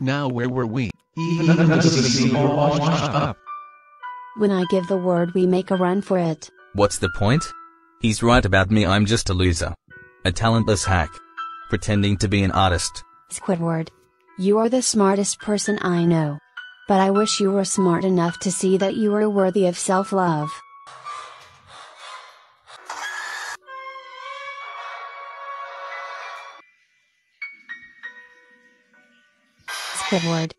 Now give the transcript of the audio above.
Now where were we? Even the sea all washed up. When I give the word, we make a run for it. What's the point? He's right about me, I'm just a loser. A talentless hack. Pretending to be an artist. Squidward. You are the smartest person I know. But I wish you were smart enough to see that you are worthy of self Squidward.